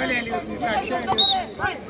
Olha ali, o Sacha ali.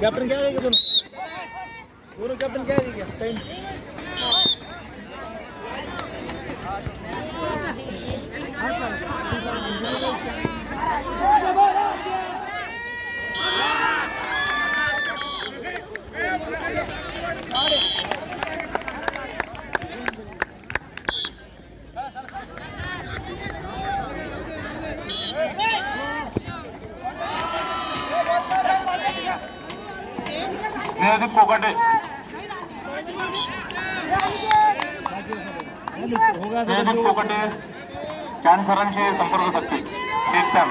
Captain क्या आएगा दोनों दोनों कैप्टन क्या आएगा सही। जयदीप होगा जयदीप कोकाटे चाँद सरांशी संपर्क साधतील शेख चाँद।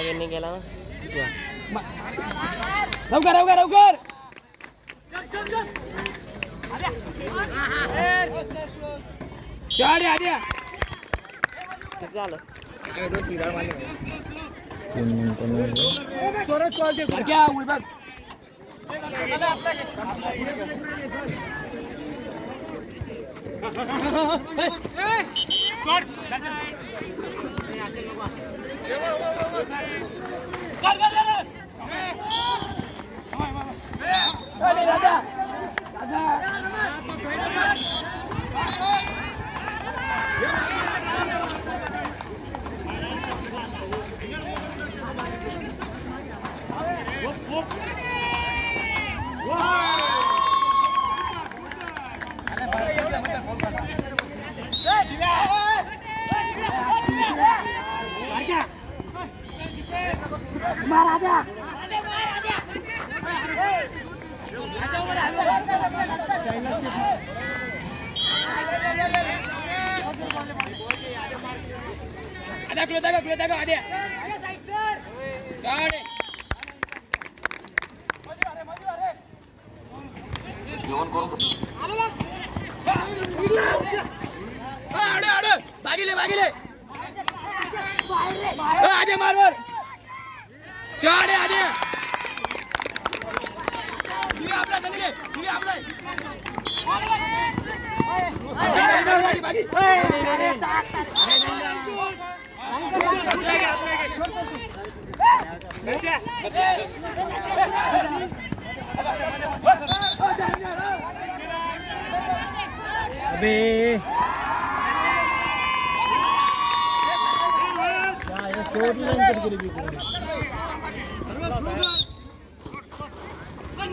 की नाही गेला ना लवकर लवकर लवकर! चार आद्या किती झालं तीन मिनिटं क्या Yeah. आद्या क्लो दागा क्लो दागा आद्या साडे जेवण करून आडे आडे। बागिले बागिले आद्या बागी बागी अबे। यार सोडलं नाही कधी कधी कधी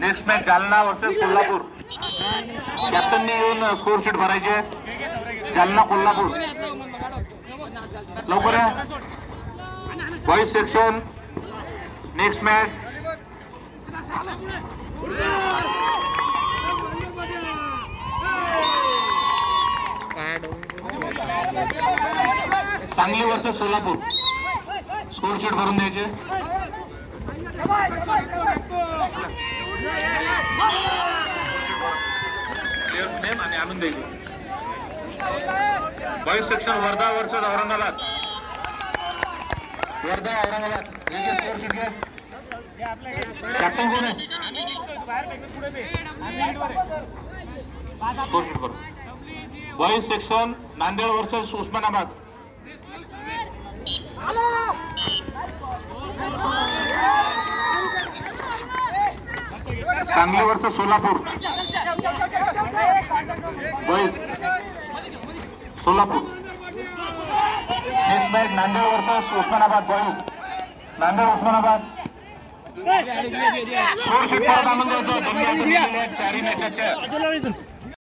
next match Jalna versus Kolhapur. कॅप्टनने येऊन स्कोर शीट भरायचे. जालना कोल्हापूर. लवकर या. Section next match Sangli versus Solapur. Score sheet भरून द्यायचे. प्लेयर्स नेम आणि आणून सेक्शन वर्धा वर्सेस औरंगाबाद. वर्धा औरंगाबाद. याचे स्कोर कॅप्टन कोण आहे? स्कोर शीट करू सेक्शन नांदेड वर्सेस उस्मानाबाद. सांगलीवरचं सोलापूर. सोलापूर. नेक्स्ट बॅट नांदेडवरचं उस्मानाबाद बळू नांदेड उस्मानाबाद. चारही मॅचेसच्या